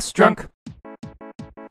SNES drunk.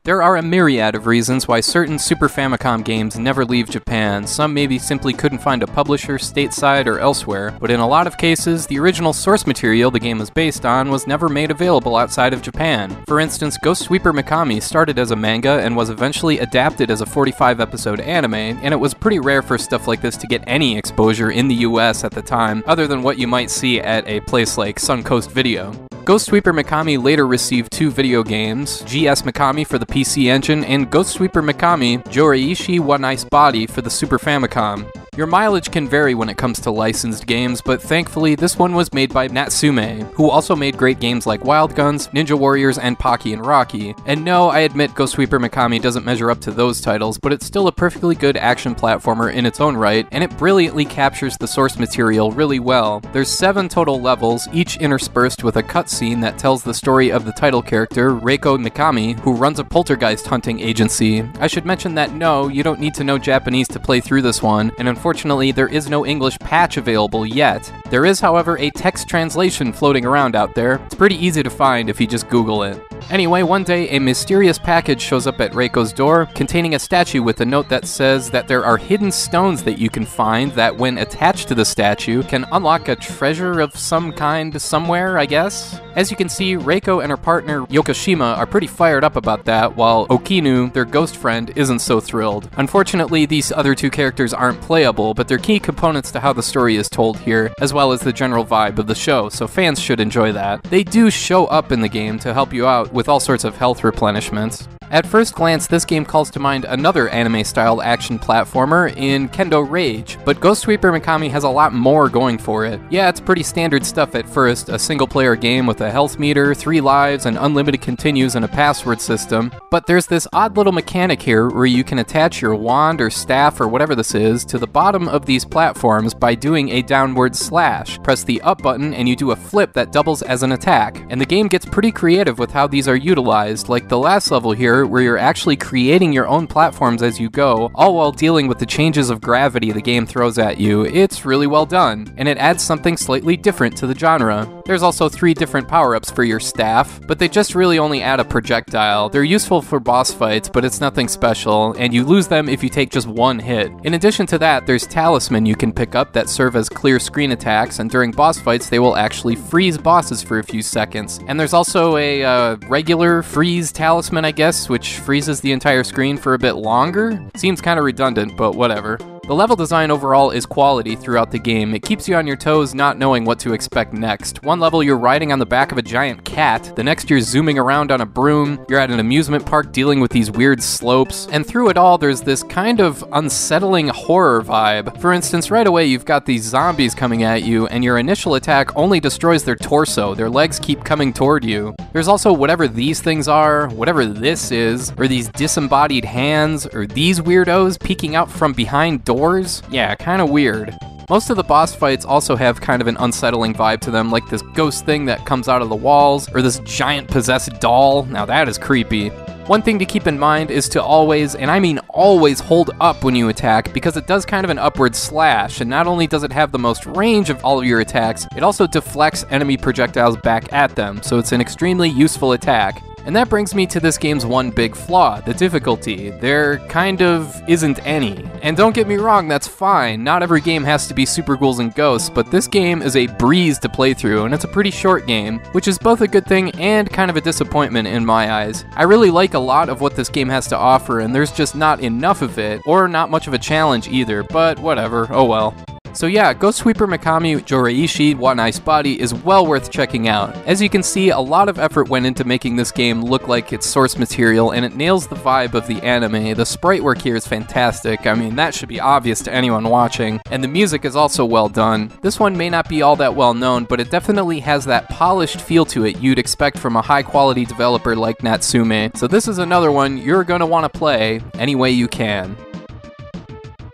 There are a myriad of reasons why certain Super Famicom games never leave Japan. Some maybe simply couldn't find a publisher stateside or elsewhere, but in a lot of cases, the original source material the game was based on was never made available outside of Japan. For instance, Ghost Sweeper Mikami started as a manga and was eventually adapted as a 45 episode anime, and it was pretty rare for stuff like this to get any exposure in the US at the time, other than what you might see at a place like Suncoast Video. Ghost Sweeper Mikami later received two video games, GS Mikami for the PC Engine and Ghost Sweeper Mikami Joreishi wa Nice Body for the Super Famicom. Your mileage can vary when it comes to licensed games, but thankfully this one was made by Natsume, who also made great games like Wild Guns, Ninja Warriors, and Pocky and Rocky. And no, I admit Ghost Sweeper Mikami doesn't measure up to those titles, but it's still a perfectly good action platformer in its own right, and it brilliantly captures the source material really well. There's seven total levels, each interspersed with a cutscene that tells the story of the title character, Reiko Mikami, who runs a poltergeist hunting agency. I should mention that no, you don't need to know Japanese to play through this one, and unfortunately, there is no English patch available yet. There is, however, a text translation floating around out there. It's pretty easy to find if you just Google it. Anyway, one day a mysterious package shows up at Reiko's door containing a statue with a note that says that there are hidden stones that you can find that, when attached to the statue, can unlock a treasure of some kind somewhere, I guess? As you can see, Reiko and her partner Yokoshima are pretty fired up about that, while Okinu, their ghost friend, isn't so thrilled. Unfortunately, these other two characters aren't playable, but they're key components to how the story is told here, as well as the general vibe of the show, so fans should enjoy that. They do show up in the game to help you out with all sorts of health replenishments. At first glance, this game calls to mind another anime style action platformer in Kendo Rage, but Ghost Sweeper Mikami has a lot more going for it. Yeah, it's pretty standard stuff at first a single player game with a health meter, three lives, and unlimited continues and a password system. But there's this odd little mechanic here where you can attach your wand or staff or whatever this is to the bottom of these platforms by doing a downward slash. Press the up button and you do a flip that doubles as an attack. And the game gets pretty creative with how these are utilized, like the last level here where you're actually creating your own platforms as you go, all while dealing with the changes of gravity the game throws at you. It's really well done, and it adds something slightly different to the genre. There's also three different power ups for your staff, but they just really only add a projectile. They're useful for boss fights, but it's nothing special, and you lose them if you take just one hit. In addition to that, there's talisman you can pick up that serve as clear screen attacks, and during boss fights, they will actually freeze bosses for a few seconds. And there's also a uh, regular freeze talisman, I guess, which freezes the entire screen for a bit longer. Seems kind of redundant, but whatever. The level design overall is quality throughout the game. It keeps you on your toes not knowing what to expect next. One level you're riding on the back of a giant cat, the next you're zooming around on a broom, you're at an amusement park dealing with these weird slopes, and through it all there's this kind of unsettling horror vibe. For instance, right away you've got these zombies coming at you, and your initial attack only destroys their torso, their legs keep coming toward you. There's also whatever these things are, whatever this is, or these disembodied hands, or these weirdos peeking out from behind doors doors? Yeah, kind of weird. Most of the boss fights also have kind of an unsettling vibe to them, like this ghost thing that comes out of the walls, or this giant possessed doll. Now that is creepy. One thing to keep in mind is to always, and I mean always, hold up when you attack because it does kind of an upward slash, and not only does it have the most range of all of your attacks, it also deflects enemy projectiles back at them, so it's an extremely useful attack. And that brings me to this game's one big flaw the difficulty. There kind of isn't any. And don't get me wrong, that's fine. Not every game has to be Super Ghouls and Ghosts, but this game is a breeze to play through, and it's a pretty short game, which is both a good thing and kind of a disappointment in my eyes. I really like a lot of what this game has to offer, and there's just not enough of it, or not much of a challenge either, but whatever, oh well. So yeah, Ghost Sweeper Mikami Joreishi wa Nice Body is well worth checking out. As you can see, a lot of effort went into making this game look like its source material, and it nails the vibe of the anime. The sprite work here is fantastic, I mean, that should be obvious to anyone watching, and the music is also well done. This one may not be all that well known, but it definitely has that polished feel to it you'd expect from a high quality developer like Natsume, so this is another one you're gonna want to play any way you can.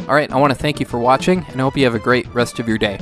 Alright, I want to thank you for watching, and I hope you have a great rest of your day.